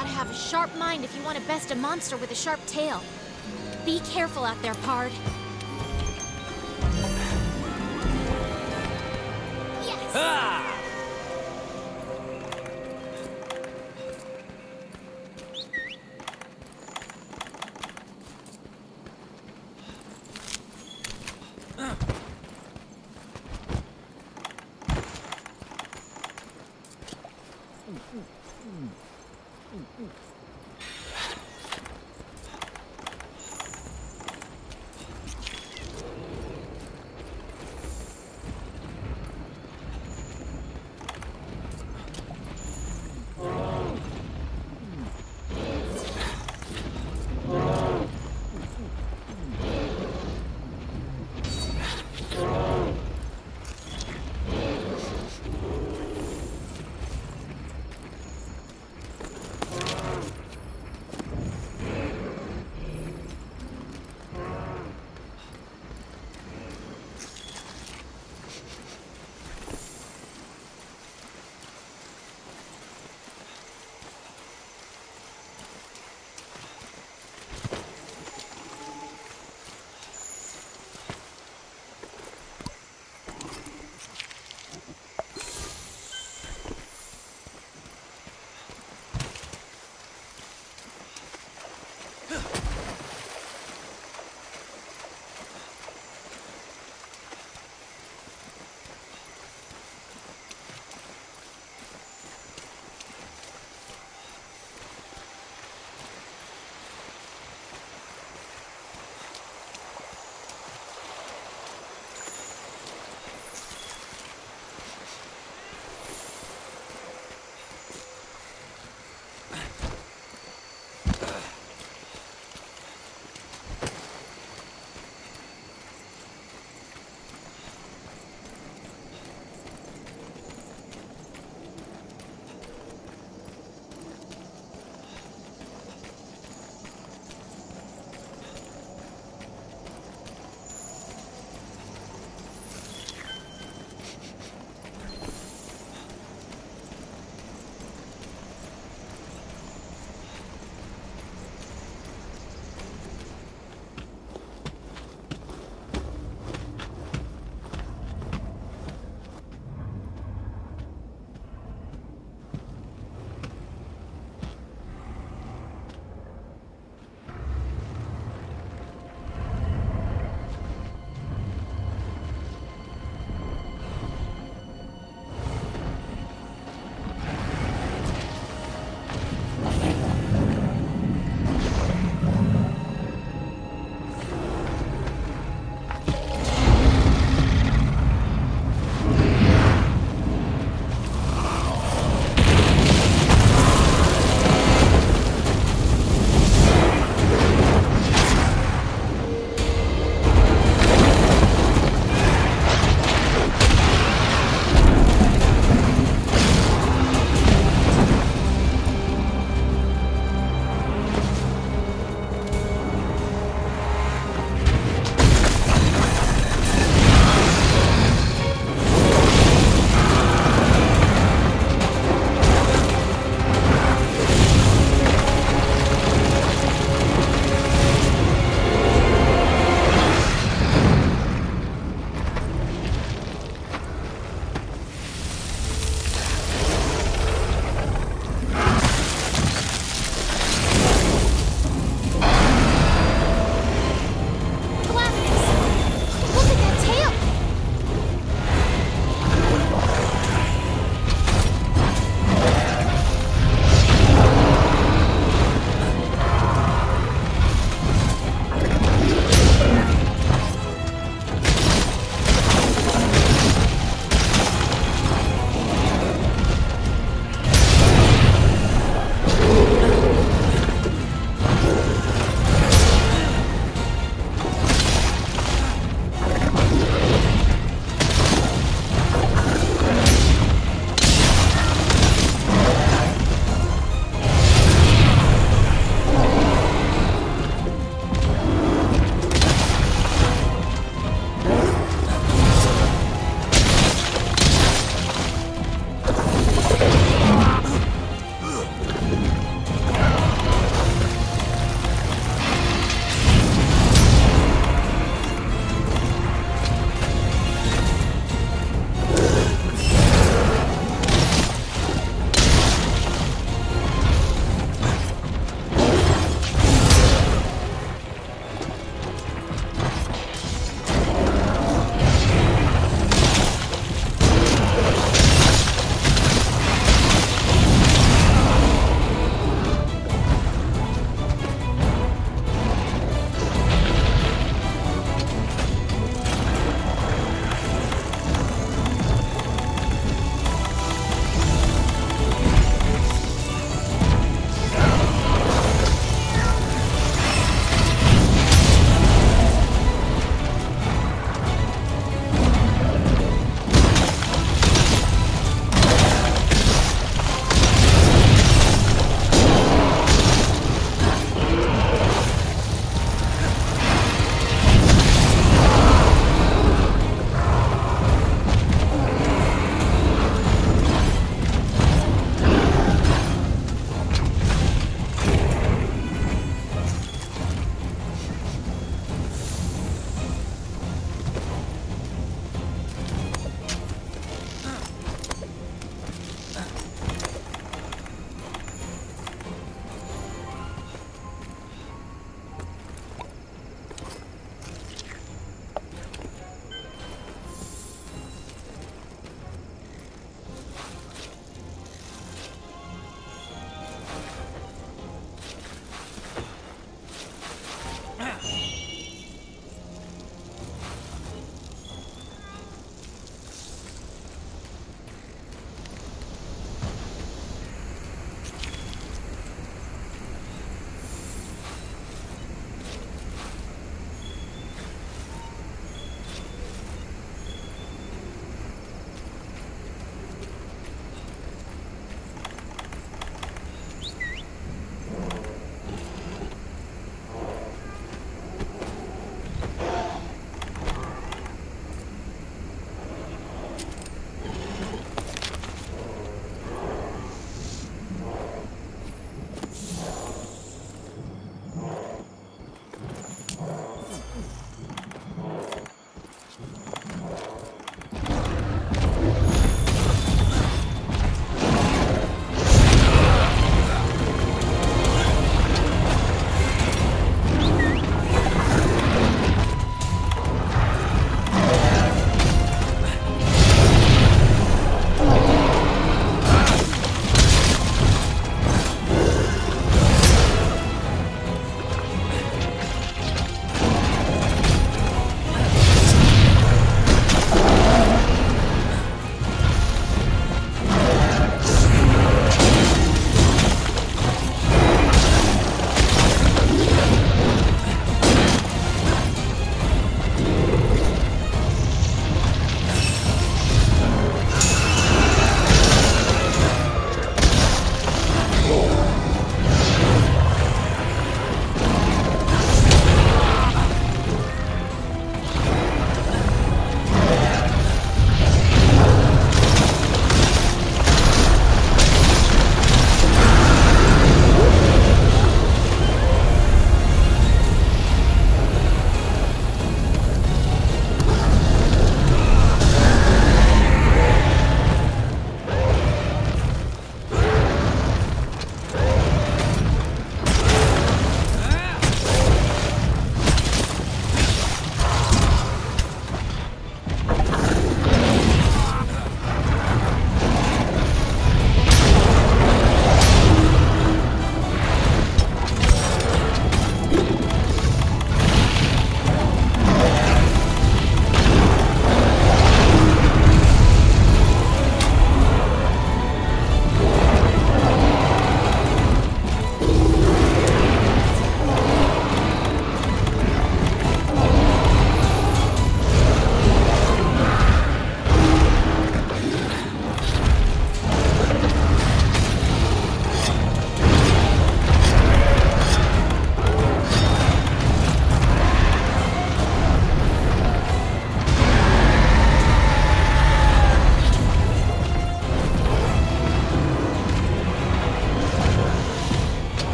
gotta have a sharp mind if you want to best a monster with a sharp tail. Be careful out there, Pard. Yes! Ah!